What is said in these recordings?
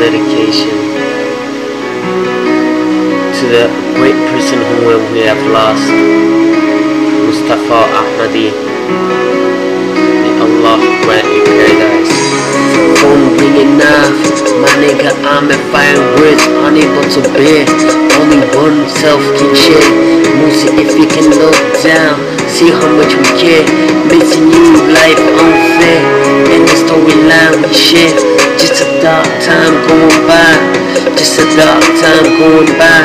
dedication to the great person whom we have lost, Mustafa Ahmadi. May Allah grant you paradise. Phone ringing off, my nigga, I'm at fire words unable to bear. Only one self can share. Musi, if you can look down, see how much we care. Missing you, life unfair, and the storyline we share. Just a dark time time going by.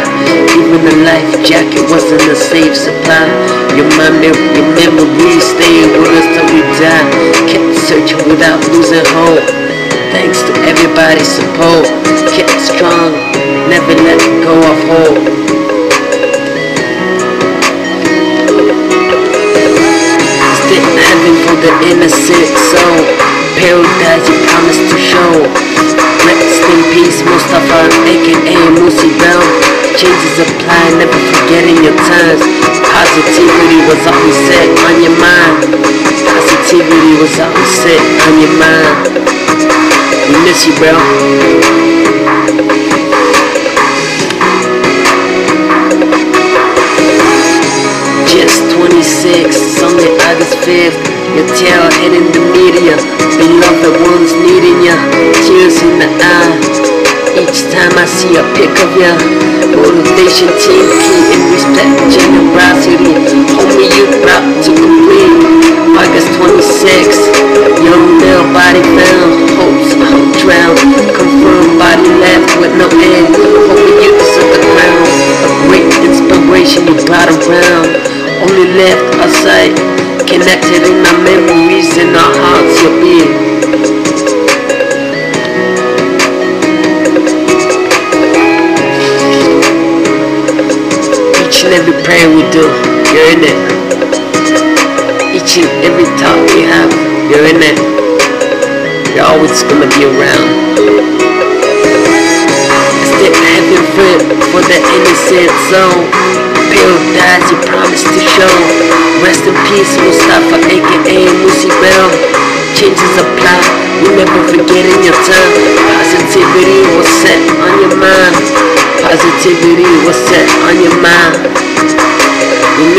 Even a life jacket wasn't a safe supply. Your memory, your memories stay with us till we die. Kept searching without losing hope. Thanks to everybody's support, kept strong, never let go of hope. Innocent soul, paradise you promised to show. Peace, Mustafa, aka Musi Bell. Changes apply, never forgetting your times. Positivity was always set on your mind. Positivity was always set on your mind. We miss you, bro. Just 26, Sunday, August 5th. Your tail hitting the media. Beloved ones needing ya. Tears in the eye. Each time I see a pic of ya. Motivation, team, key, and respect, generosity. Homie, you brought to complete. August 26, young male body found. Hopes I'm drowned. Confirmed body left with no end. Homie, you deserve the crown. A great inspiration you brought around. Only left aside. Connected in our memories and our hearts, you'll be. And every prayer we do, you're in it. Each and every thought we have, you're in it. You're always gonna be around. Still heaven for, for the innocent soul. Paradise you promised to show. Rest in peace, Mustafa, aka Musi Bell. Changes apply, remember forgetting your time. Positivity was set on your mind. Positivity was set on your mind.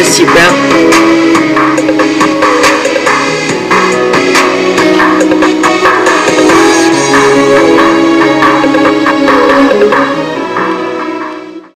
We miss you, bro.